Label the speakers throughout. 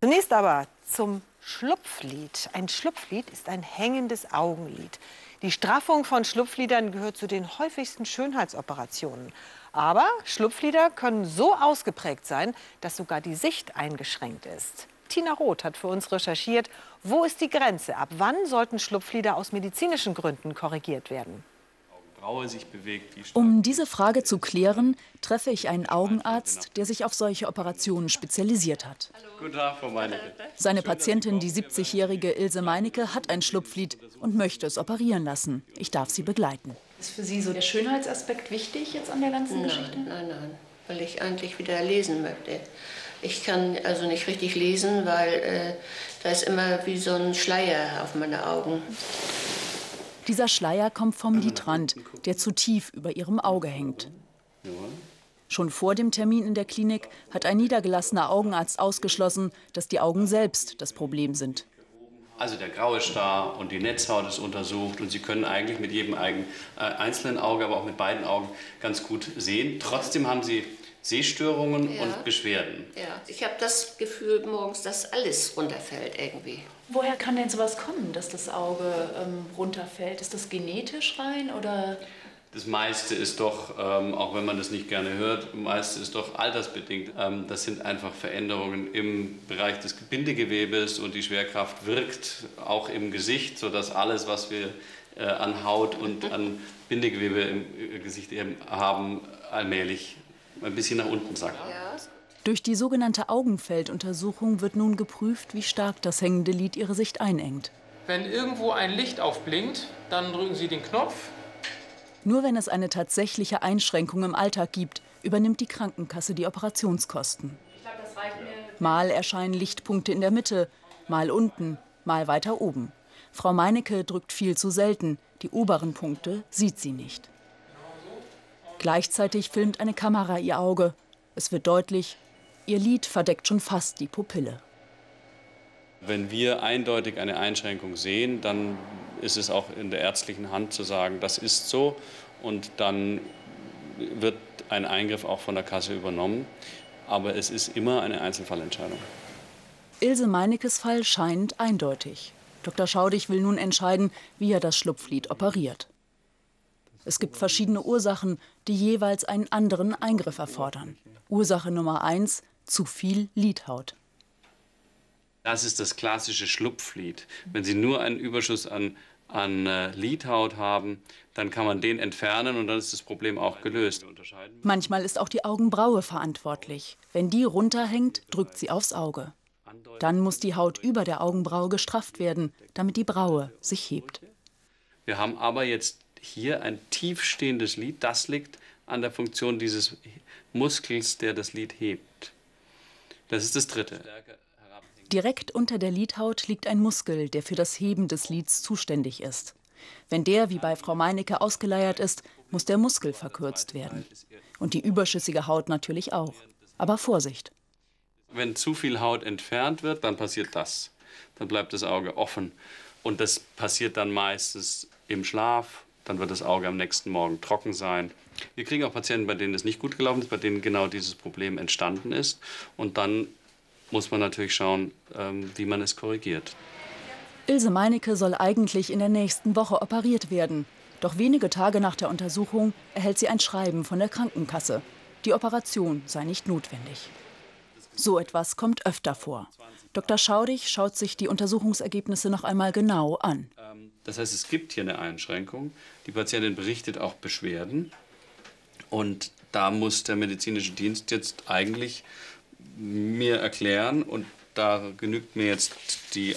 Speaker 1: Zunächst aber zum Schlupflied. Ein Schlupflied ist ein hängendes Augenlid. Die Straffung von Schlupflidern gehört zu den häufigsten Schönheitsoperationen. Aber Schlupflider können so ausgeprägt sein, dass sogar die Sicht eingeschränkt ist. Tina Roth hat für uns recherchiert, wo ist die Grenze? Ab wann sollten Schlupflider aus medizinischen Gründen korrigiert werden?
Speaker 2: Um diese Frage zu klären, treffe ich einen Augenarzt, der sich auf solche Operationen spezialisiert hat. Guten Tag, Frau Meinecke. Seine Patientin, die 70-jährige Ilse Meinecke, hat ein Schlupflied und möchte es operieren lassen. Ich darf sie begleiten.
Speaker 3: Ist für Sie so der Schönheitsaspekt wichtig jetzt an der ganzen
Speaker 4: nein,
Speaker 3: Geschichte?
Speaker 4: Nein, nein, weil ich eigentlich wieder lesen möchte. Ich kann also nicht richtig lesen, weil äh, da ist immer wie so ein Schleier auf meine Augen.
Speaker 2: Dieser Schleier kommt vom Lidrand, der zu tief über ihrem Auge hängt. Schon vor dem Termin in der Klinik hat ein niedergelassener Augenarzt ausgeschlossen, dass die Augen selbst das Problem sind.
Speaker 5: Also der graue Star und die Netzhaut ist untersucht und Sie können eigentlich mit jedem äh, einzelnen Auge, aber auch mit beiden Augen ganz gut sehen. Trotzdem haben Sie Sehstörungen ja. und Beschwerden.
Speaker 4: Ja, ich habe das Gefühl morgens, dass alles runterfällt irgendwie.
Speaker 3: Woher kann denn sowas kommen, dass das Auge ähm, runterfällt? Ist das genetisch rein oder?
Speaker 5: Das meiste ist doch, ähm, auch wenn man das nicht gerne hört, das meiste ist doch altersbedingt. Ähm, das sind einfach Veränderungen im Bereich des Bindegewebes und die Schwerkraft wirkt auch im Gesicht, sodass alles, was wir äh, an Haut und an Bindegewebe im äh, Gesicht haben, allmählich ein bisschen nach unten sacken.
Speaker 2: Durch die sogenannte Augenfelduntersuchung wird nun geprüft, wie stark das hängende Lid Ihre Sicht einengt.
Speaker 6: Wenn irgendwo ein Licht aufblinkt, dann drücken Sie den Knopf.
Speaker 2: Nur wenn es eine tatsächliche Einschränkung im Alltag gibt, übernimmt die Krankenkasse die Operationskosten. Mal erscheinen Lichtpunkte in der Mitte, mal unten, mal weiter oben. Frau Meinecke drückt viel zu selten. Die oberen Punkte sieht sie nicht. Gleichzeitig filmt eine Kamera ihr Auge. Es wird deutlich, ihr Lid verdeckt schon fast die Pupille.
Speaker 5: Wenn wir eindeutig eine Einschränkung sehen, dann ist es auch in der ärztlichen Hand zu sagen, das ist so. Und dann wird ein Eingriff auch von der Kasse übernommen. Aber es ist immer eine Einzelfallentscheidung.
Speaker 2: Ilse Meinekes Fall scheint eindeutig. Dr. Schaudig will nun entscheiden, wie er das Schlupflied operiert. Es gibt verschiedene Ursachen, die jeweils einen anderen Eingriff erfordern. Ursache Nummer eins: zu viel Lidhaut.
Speaker 5: Das ist das klassische Schlupflid. Wenn Sie nur einen Überschuss an, an äh, Lidhaut haben, dann kann man den entfernen und dann ist das Problem auch gelöst.
Speaker 2: Manchmal ist auch die Augenbraue verantwortlich. Wenn die runterhängt, drückt sie aufs Auge. Dann muss die Haut über der Augenbraue gestrafft werden, damit die Braue sich hebt.
Speaker 5: Wir haben aber jetzt hier ein tiefstehendes Lid. Das liegt an der Funktion dieses Muskels, der das Lid hebt. Das ist das dritte.
Speaker 2: Direkt unter der Lidhaut liegt ein Muskel, der für das Heben des Lids zuständig ist. Wenn der wie bei Frau Meinecke ausgeleiert ist, muss der Muskel verkürzt werden. Und die überschüssige Haut natürlich auch. Aber Vorsicht.
Speaker 5: Wenn zu viel Haut entfernt wird, dann passiert das. Dann bleibt das Auge offen. Und das passiert dann meistens im Schlaf dann wird das Auge am nächsten Morgen trocken sein. Wir kriegen auch Patienten, bei denen es nicht gut gelaufen ist, bei denen genau dieses Problem entstanden ist. Und dann muss man natürlich schauen, ähm, wie man es korrigiert.
Speaker 2: Ilse Meinecke soll eigentlich in der nächsten Woche operiert werden. Doch wenige Tage nach der Untersuchung erhält sie ein Schreiben von der Krankenkasse. Die Operation sei nicht notwendig. So etwas kommt öfter vor. Dr. Schaudig schaut sich die Untersuchungsergebnisse noch einmal genau an.
Speaker 5: Das heißt, es gibt hier eine Einschränkung. Die Patientin berichtet auch Beschwerden. Und da muss der medizinische Dienst jetzt eigentlich mir erklären, und da genügt mir jetzt die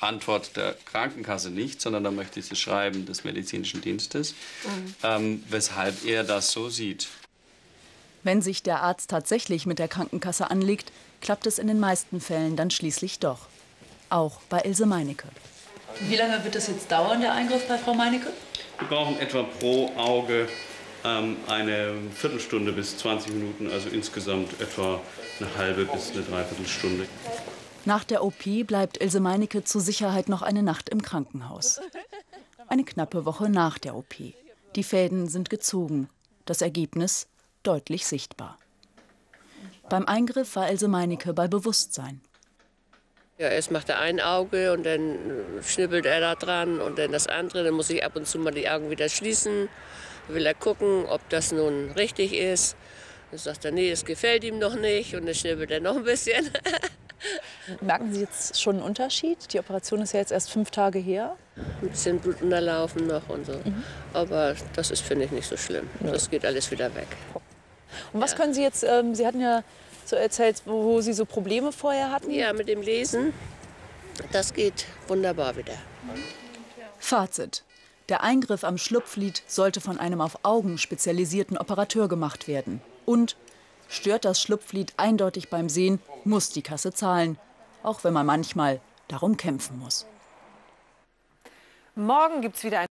Speaker 5: Antwort der Krankenkasse nicht, sondern da möchte ich das Schreiben des medizinischen Dienstes, mhm. ähm, weshalb er das so sieht.
Speaker 2: Wenn sich der Arzt tatsächlich mit der Krankenkasse anlegt, klappt es in den meisten Fällen dann schließlich doch. Auch bei Ilse Meinecke.
Speaker 3: Wie lange wird das jetzt dauern, der Eingriff bei Frau Meinecke?
Speaker 5: Wir brauchen etwa pro Auge ähm, eine Viertelstunde bis 20 Minuten, also insgesamt etwa eine halbe bis eine Dreiviertelstunde.
Speaker 2: Nach der OP bleibt Ilse Meinecke zur Sicherheit noch eine Nacht im Krankenhaus. Eine knappe Woche nach der OP. Die Fäden sind gezogen. Das Ergebnis deutlich sichtbar. Beim Eingriff war Else Meinecke bei Bewusstsein.
Speaker 4: Ja, erst macht er ein Auge und dann schnippelt er da dran und dann das andere. Dann muss ich ab und zu mal die Augen wieder schließen. Will er gucken, ob das nun richtig ist. Dann sagt er, nee, es gefällt ihm noch nicht und dann schnippelt er noch ein bisschen.
Speaker 2: Merken Sie jetzt schon einen Unterschied? Die Operation ist ja jetzt erst fünf Tage her.
Speaker 4: Ein bisschen Blut unterlaufen noch und so. Aber das ist, finde ich, nicht so schlimm. Das geht alles wieder weg.
Speaker 2: Und was können Sie jetzt, ähm, Sie hatten ja so erzählt, wo, wo Sie so Probleme vorher hatten.
Speaker 4: Ja, mit dem Lesen, das geht wunderbar wieder.
Speaker 2: Fazit. Der Eingriff am Schlupflid sollte von einem auf Augen spezialisierten Operateur gemacht werden. Und stört das Schlupflid eindeutig beim Sehen, muss die Kasse zahlen. Auch wenn man manchmal darum kämpfen muss.
Speaker 1: Morgen gibt es wieder ein